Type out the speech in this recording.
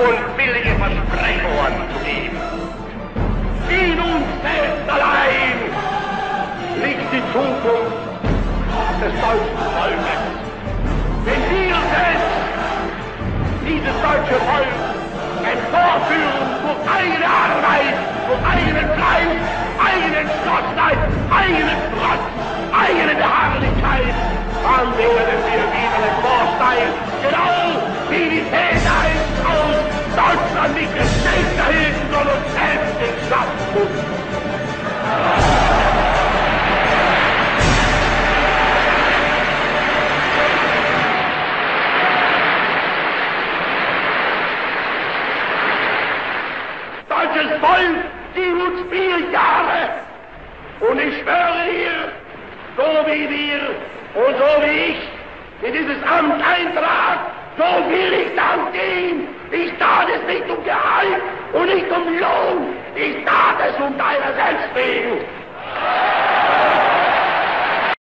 und billige Versprechungen zu geben. In nun selbst allein liegt die Zukunft des deutschen Volkes. Wenn wir selbst dieses deutsche Volk emporführen zu einer Arbeit, zu eigenen Fleiß, eigenen Entschlossenheit, eigenen Trotz, eigenen Beharrlichkeit, dann werden wir wieder den genau wie die Täter. Deutsches Volk, gib uns vier Jahre. Und ich schwöre dir, so wie wir und so wie ich in dieses Amt eintrag, so will ich dann gehen. Ich tat es nicht um Gehalt und nicht um Lohn. Ich tat es um deiner selbst wegen.